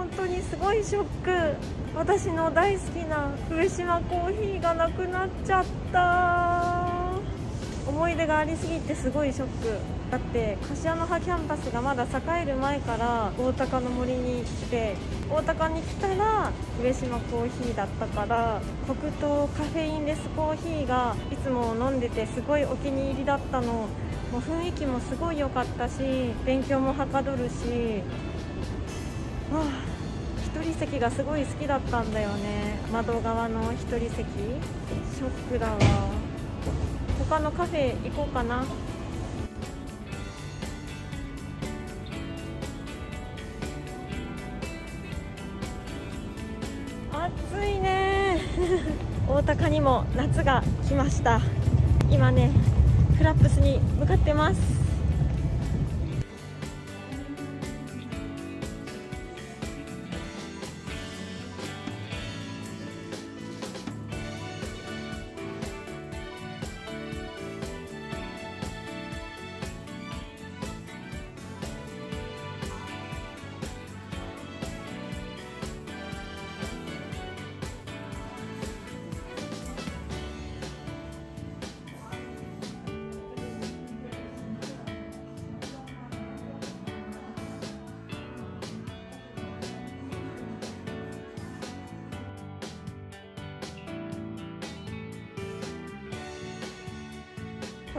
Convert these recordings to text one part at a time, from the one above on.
本当にすごいショック。私の大好きな上島コーヒーがなくなっちゃった。思い出がありすぎてすごいショック。だって柏の葉キャンパスがまだ栄える前から大高の森に来て大高に来たら上島コーヒーだったから黒糖カフェインレスコーヒーがいつも飲んでてすごいお気に入りだったの。もう雰囲気もすごい良かったし勉強もはかどるし。あ人席がすごい好きだったんだよね。窓側の一人席。ショックだわ。他のカフェ行こうかな。暑いね。大高にも夏が来ました。今ねフラップスに向かってます。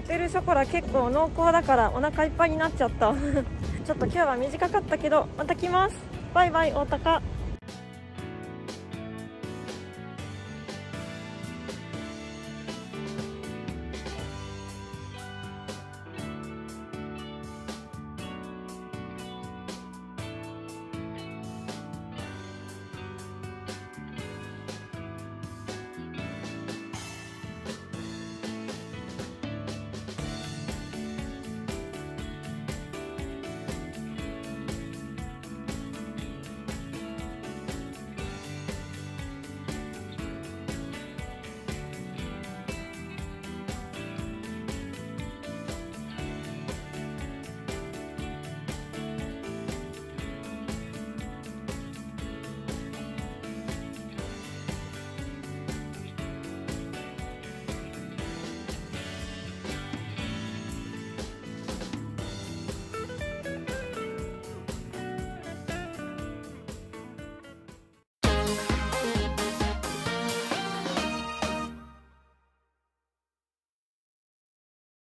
ホテルショコラ結構濃厚だからお腹いっぱいになっちゃった。ちょっと今日は短かったけどまた来ます。バイバイ大高